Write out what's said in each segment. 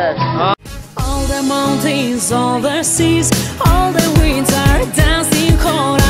all the mountains, all the seas, all the winds are dancing Hora.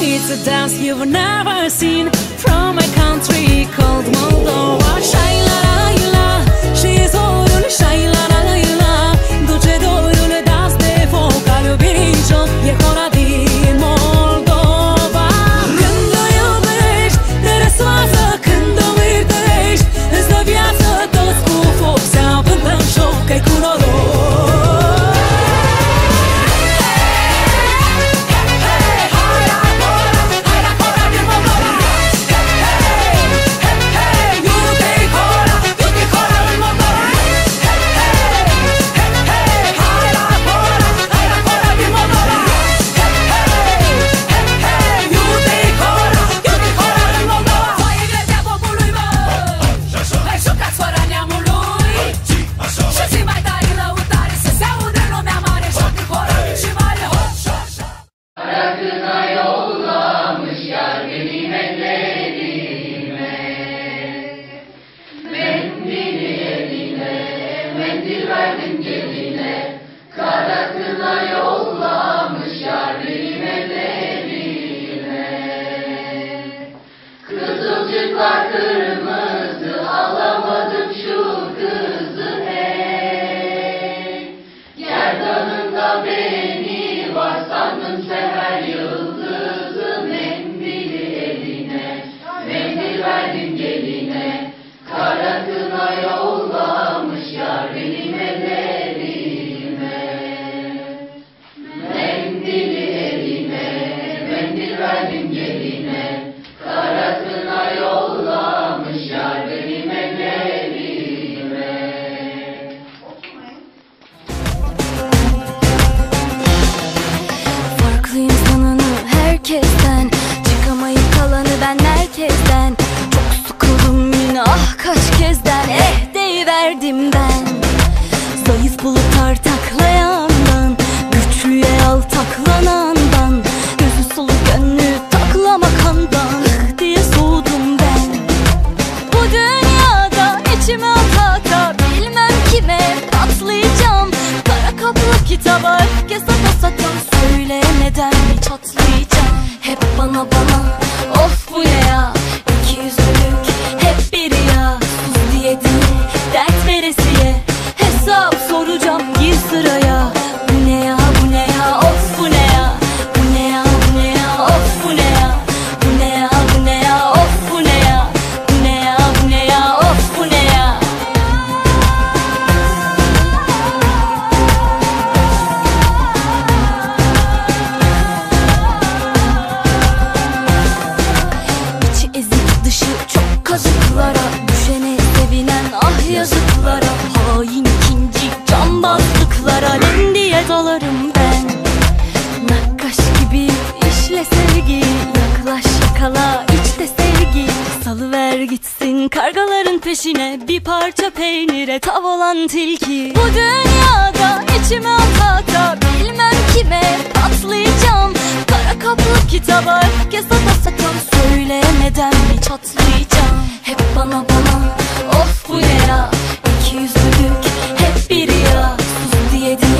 It's a dance you've never seen from a country called Moldova. Parça peynire tav olan tilki. Bu dünyada içime atakta Bilmem kime patlayacağım Kara kaplı kitaba Kesa tasakam söyleyemeden mi çatlayacağım Hep bana bana of bu ne ya? İki yüzlülük hep bir ya Sus diye diye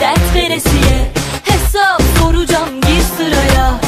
dert veresiye Hesap soracağım bir sıraya.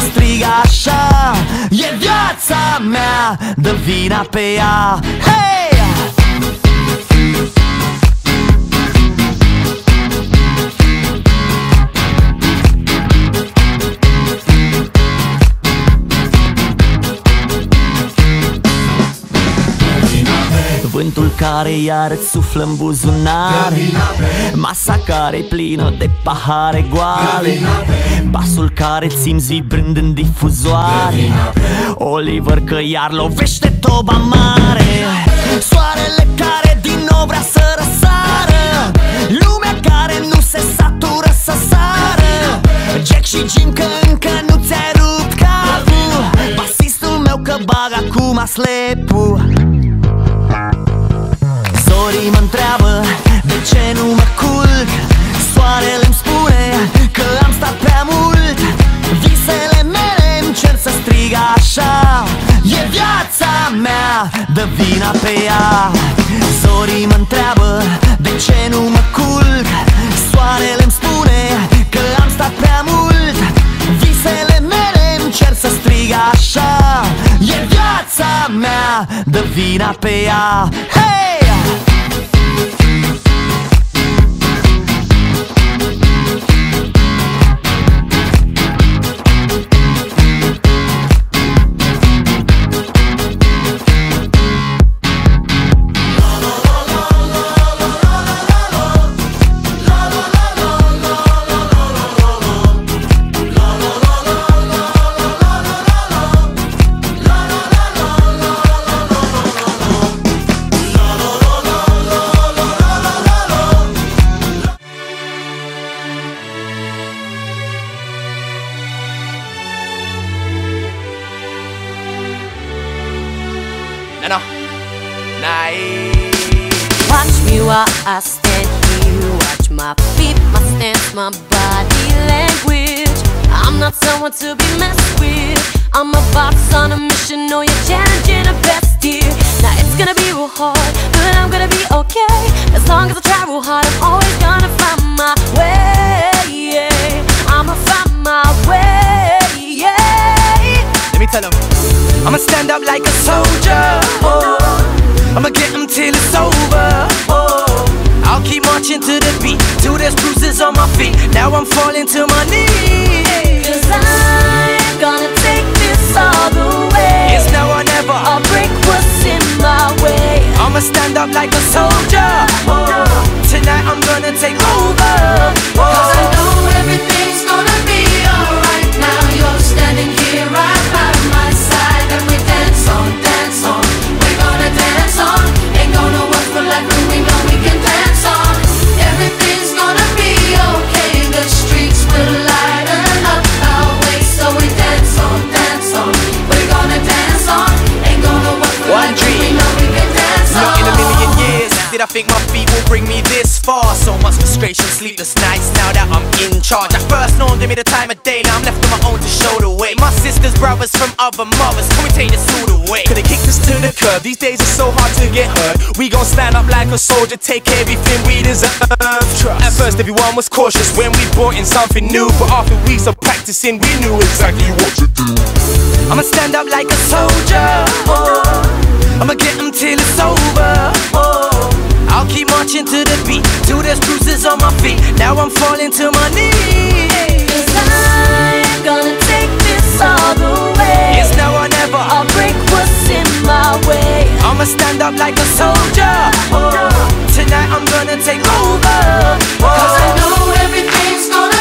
strig așa E viața mea Dă vina pe ea Hei! Vântul care iar îți suflă în buzunar. Masa care e plină de pahare goale. Basul care simți vibrând în difuzoare. Oliver că iar lovește toba mare. Soarele care din nou vrea să răsară. Lumea care nu se satură să sară. Jack și Jim că încă nu ți-ai rupt capul. Basistul meu că bag acum slepul. Zorii mă întreabă de ce nu mă culc? Soarele îmi spune că am stat prea mult. Visele mele îmi cer să strig așa. E viața mea, dă vina pe ea. Zorii mă întreabă de ce nu mă culc? Soarele îmi spune că am stat prea mult. Visele mele îmi cer să strig așa. E viața mea, dă vina pe ea. Hey! Nice. Watch me while I stand here. Watch my feet, my stance, my body language. I'm not someone to be messed with. I'm a boss on a mission. Know you're challenging the best here. Now it's gonna be real hard, but I'm gonna be okay. As long as I travel hard, I'm always gonna find my way. I'ma find my way. Let me tell him. I'ma stand up like a soldier. Till it's over. Oh. I'll keep marching to the beat till there's bruises on my feet. Now I'm falling to my knees. Cause I'm gonna take this all the way. It's now or never. I'll break what's in my way. I'ma stand up like a soldier. Oh. I'm in charge, at first no one give me the time of day. Now I'm left on my own to show the way. My sisters, brothers from other mothers, commentate this all the way. Could've kicked us to the curb. These days it's so hard to get hurt. We gon' stand up like a soldier, take everything we deserve. Trust. At first everyone was cautious when we brought in something new, but after weeks of practicing, we knew exactly what to do. I'ma stand up like a soldier. Oh. I'ma get him till it's over. Oh. I'll keep marching to the beat Till there's bruises on my feet. Now I'm falling to my knees. Cause I'm gonna take this all the way. It's now or never. I'll break what's in my way. I'ma stand up like a soldier. Oh, Tonight I'm gonna take over. Oh. Cause I know everything's gonna